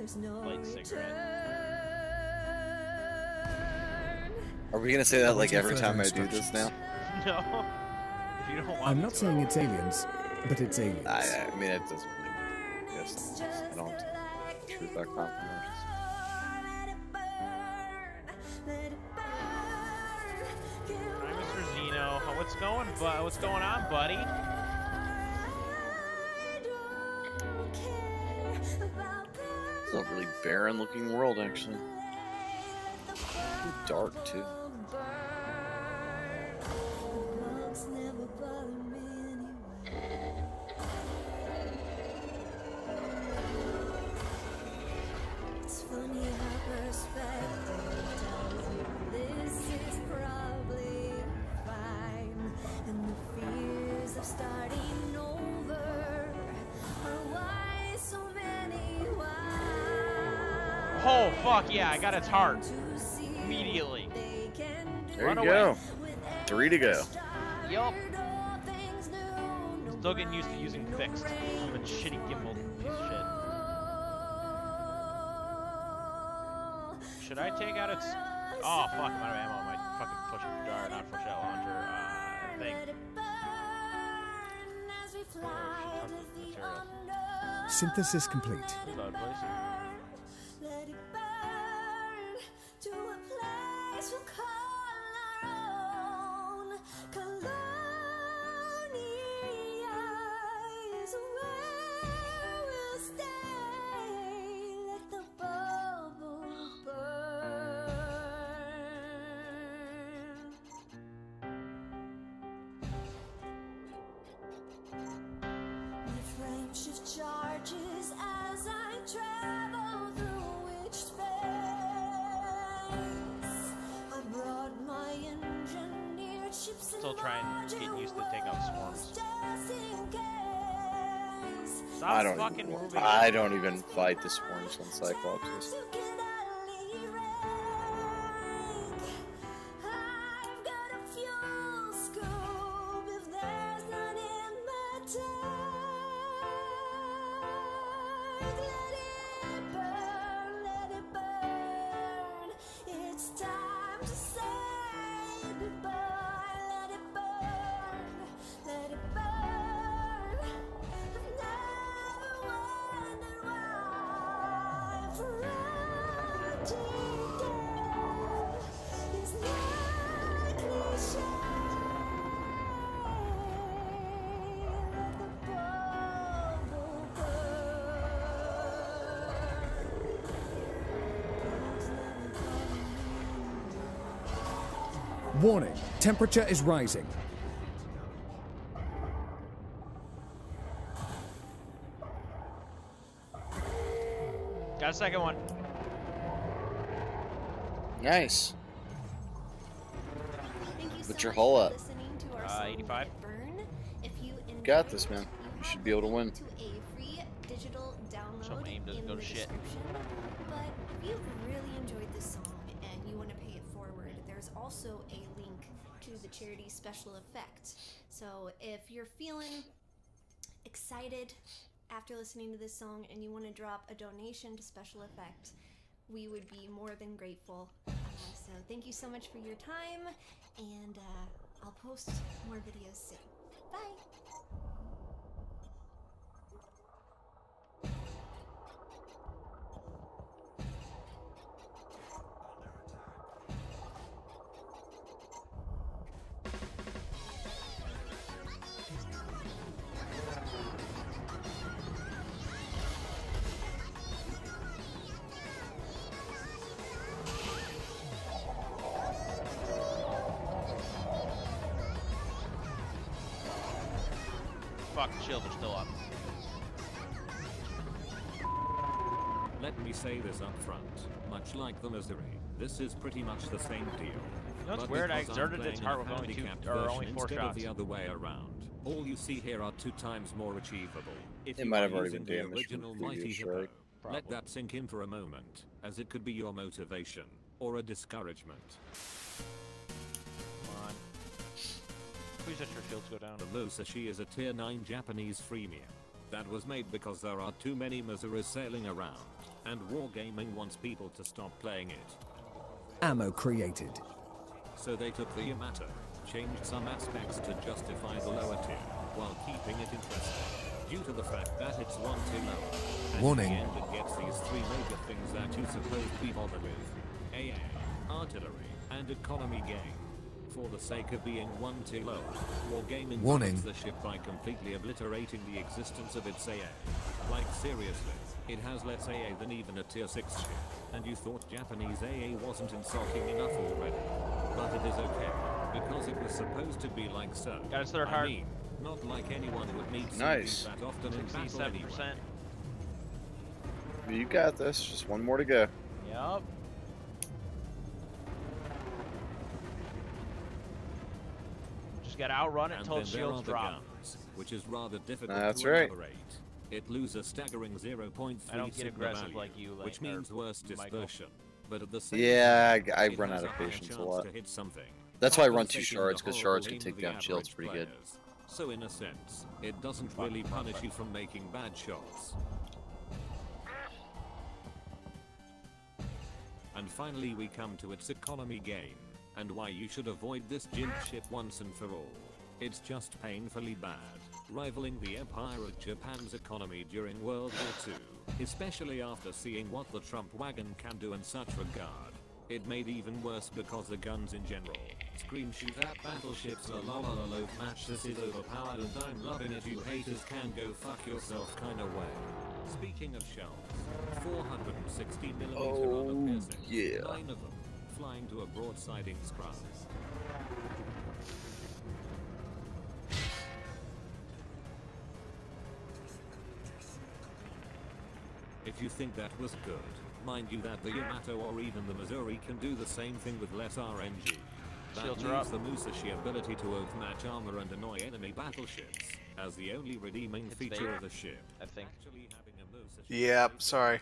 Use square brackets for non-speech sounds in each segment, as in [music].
There's no Light cigarette. Are we gonna say that like every time I do this now? [laughs] No. If you don't want I'm not to. saying it's aliens, but it's aliens. I, I mean, it doesn't really. I guess I don't. Truth.com promotions. Let it burn, let it. Hi, Mr. Zeno. What's going, bu- What's going on, buddy? It's a really barren looking world, actually. Dark, too. Oh, fuck yeah, I got its heart. Immediately. There Run you away. go. Three to go. Yup. Still getting used to using fixed. I'm a shitty gimbal piece of shit. Should I take out its... Oh, fuck, I'm out of ammo on my fucking push or not push out launcher, uh, thing. Synthesis complete. Load, please. Frame shift charges as I travel through each space. I brought my engineered ships Still trying to get used to take out swarms. just in case. Stop I don't. fucking Even, moving. I don't even fight the swarms on Cyclops. Warning, temperature is rising. Got a second one. Nice. Thank Put so your much hull up. to our Uh, 85. Burn. If you Got this, man. You should be able to win. To a free digital download So my aim doesn't in go to the shit. description. But if you've really enjoyed this song and you want to pay it forward, there's also a link to the charity special effect. So if you're feeling excited after listening to this song and you want to drop a donation to special effect we would be more than grateful. Uh, so thank you so much for your time and uh, i'll post more videos soon. Bye Fuck, the shields are still up. Let me say this up front. Much like the Missouri, this is pretty much the same deal. You know what's weird? I exerted its playing heart a with only two- or only four shots. the other way around. All you see here are two times more achievable. If It might have already been the damaged original Mighty strike. Hippo, let that sink in for a moment, as it could be your motivation or a discouragement. Come on. Please let your shields go down. The Musashi is a tier 9 Japanese freemium. That was made because there are too many Missouris sailing around, and Wargaming wants people to stop playing it. Ammo created. So they took the Yamato, changed some aspects to justify the lower tier, while keeping it interesting. Due to the fact that it's one tier lower. And Warning. In the end it gets these three major things that you suppose to be bothered with. AA, artillery, and economy gain. For the sake of being one tier lower, Wargaming Warning. the ship by completely obliterating the existence of its AA. Like seriously, it has less AA than even a tier 6 ship, and you thought Japanese AA wasn't insulting enough already. But it is okay, because it was supposed to be like so. Got his third I mean, not like anyone would need Nice. CVs that often in battle Sixty-seven anyway. percent. You got this. Just one more to go. Yup. Just gotta outrun it And until its shields the drop. guns, which is rather difficult That's to right. elaborate. It loses a staggering 0.3 I don't get aggressive value, like you, like- which uh, means worse Michael. dispersion. But at the same Yeah, time, I, I run out of patience a lot. to hit something, That's why I run two shards, because shards can take down shields average pretty good. So in a sense, it doesn't really punish you from making bad shots. And finally we come to its economy gain, and why you should avoid this gimp ship once and for all. It's just painfully bad, rivaling the Empire of Japan's economy during World War II, especially after seeing what the Trump wagon can do in such regard. It made even worse because the guns in general. Scream shoot at battleships a la la la low match this is overpowered and I'm loving it you haters can go fuck yourself kinda way. Speaking of shells, 460mm Oh, armor piercing, yeah. nine of them, flying to a broadsiding scrum. If you think that was good, mind you that the Yamato or even the Missouri can do the same thing with less RNG. That Shields leaves are up. the Musashi ability to overmatch armor and annoy enemy battleships as the only redeeming It's feature there. of the ship. I think. Actually having a Musashi Yep, is sorry.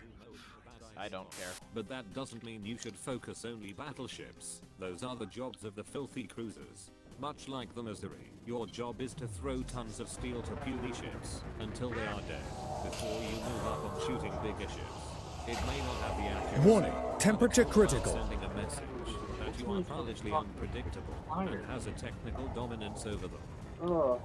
The most bad I don't care. But that doesn't mean you should focus only battleships. Those are the jobs of the filthy cruisers. Much like the Missouri, your job is to throw tons of steel to puny ships until they are dead before you move up on shooting bigger ships. It may not have the accuracy. Warning, but temperature it's all about critical. Sending a message that you are prolishly unpredictable and has a technical dominance over them. Oh,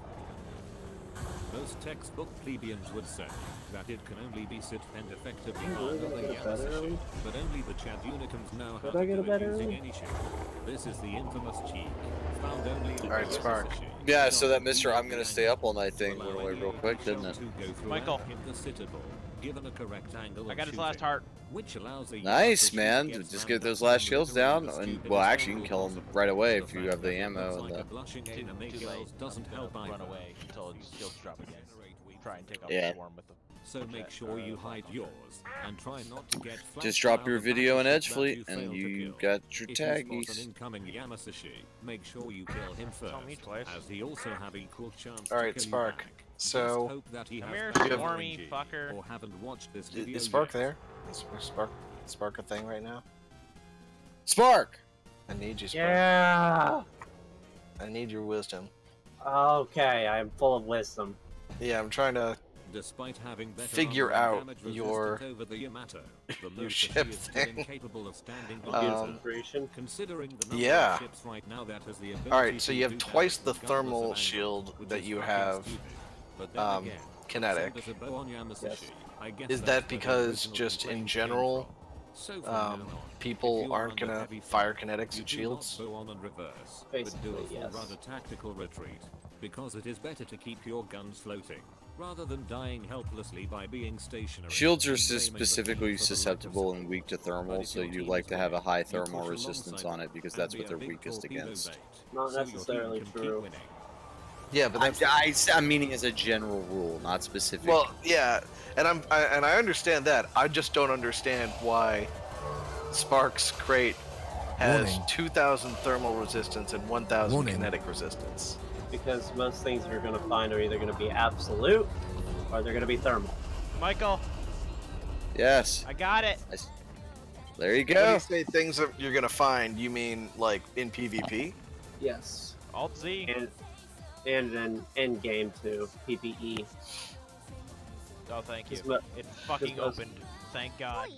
Most textbook plebeians would say that it can only be sit and effectively Did I the a bed Yamasa early? ship, but only the Chad Unicums know how Did I to get a do bed it using any ship. This is the infamous cheek, found only on Alright, the Spark. Yeah, so that Mr. I'm gonna stay up all night thing went away real quick, didn't it? go through Michael. the citadel, given a correct angle I got his last heart. Which allows a Nice, Yamasa ship man. to Just ramped get those last on shields down, and well, actually, you can kill him right away if you have the that ammo looks and like the- a blushing Too, enemy too kills late. doesn't help gonna run either. away until its shields drop again. Try and take off Yeah. the swarm with them. So make sure uh, you hide yours and try not to get Just drop your video in battleships Edge Fleet, you and you got your If you an taggies. incoming Yamasashi, make sure you kill him first, Saw me twice. as he also have equal chance Alright, to kill Spark. You back. So- Just hope that he Come has here, better fucker. Or haven't watched this Is, video is Spark yet. there? Is is Spark Spark a thing right now? Spark! I need you, Spark. yeah. I need your wisdom. Okay, I'm full of wisdom. Yeah, I'm trying to. Despite having better Figure out your- resistant over the Yamato, the [laughs] your ship is thing. incapable of standing I'll by get Um. Considering the number Yeah. of ships right now that has the ability Alright, so you have twice the thermal shield that you have, stupid. But then um, kinetic. so does a bow on Yamasashi. Yes. Is that because just in general, came from. So from Um, now on, if people are aren't gonna heavy fire fire, kinetics you and do shields? not bow on and reverse, but Basically, do a full yes. rather tactical retreat, because it is better to keep your guns floating, rather than dying helplessly by being stationary. Shields are and s- blaming the team specifically for the lack of susceptible and weak to But thermal, so you like to have a high thermal resistance on it because that's what they're weakest against. Not so your team necessarily can true. Winning. Yeah, but I, that's I, am meaning as a general rule, not specific. well, yeah, and I'm I, and I understand that. I just don't understand why Spark's crate has Warning. 2,000 thermal resistance and 1,000 Warning. kinetic resistance. Because most things you're going to find are either going to be absolute or they're going to be thermal. Michael, yes. I got it. I s- there you When go. you say things that you're gonna find, you mean like in PvP? Yes. Alt Z. And and an end game too, PPE. Oh, thank you. It fucking opened. Thank God.